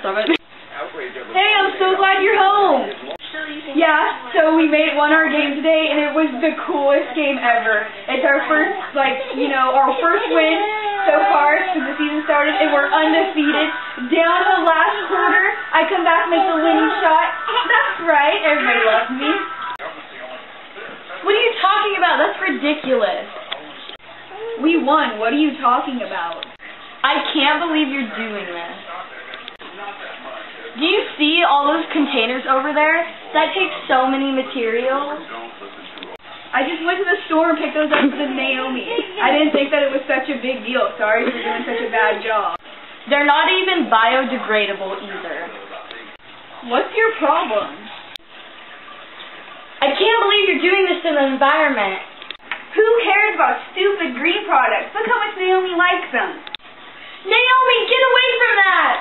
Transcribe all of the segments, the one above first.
Stop it. Hey, I'm so glad you're home. Yeah, so we made won our game today, and it was the coolest game ever. It's our first, like, you know, our first win so far since the season started, and we're undefeated. Down the last quarter, I come back, make the winning shot. That's right, everybody loves me. What are you talking about? That's ridiculous. We won. What are you talking about? I can't believe you're doing this. See all those containers over there? That takes so many materials. I just went to the store and picked those up for Naomi. I didn't think that it was such a big deal. Sorry for doing such a bad job. They're not even biodegradable either. What's your problem? I can't believe you're doing this to the environment. Who cares about stupid green products? Look how much Naomi likes them. Naomi, get away from that!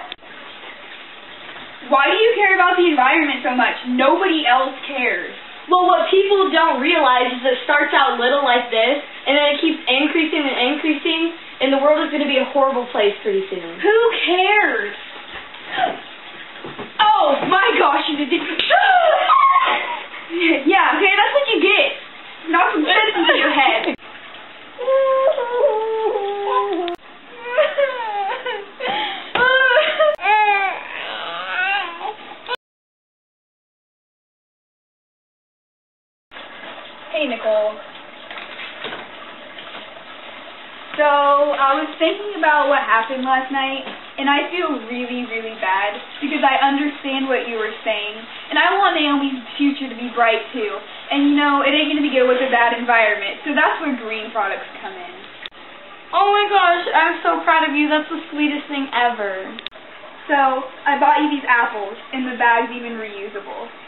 Why do you care about the environment so much? Nobody else cares. Well, what people don't realize is it starts out little like this, and then it keeps increasing and increasing, and the world is going to be a horrible place pretty soon. Who cares? Oh my gosh, you did. yeah, okay, that's what you get. Knock some sense into your head. Hey, Nichole. So, I was thinking about what happened last night, and I feel really, really bad because I understand what you were saying, and I want Naomi's future to be bright too. And you know, it ain't gonna be good with a bad environment, so that's where green products come in. Oh my gosh, I'm so proud of you. That's the sweetest thing ever. So, I bought you these apples, and the bag's even reusable.